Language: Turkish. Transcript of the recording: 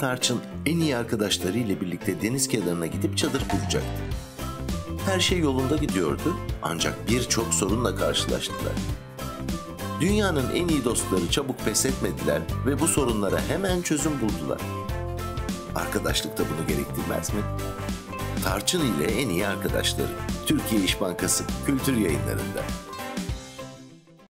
Tarçın en iyi arkadaşlarıyla birlikte deniz kenarına gidip çadır kuracaktı. Her şey yolunda gidiyordu ancak birçok sorunla karşılaştılar. Dünyanın en iyi dostları çabuk pes etmediler ve bu sorunlara hemen çözüm buldular. Arkadaşlık da bunu gerektirmez mi? Tarçın ile en iyi arkadaşları. Türkiye İş Bankası Kültür Yayınları'nda.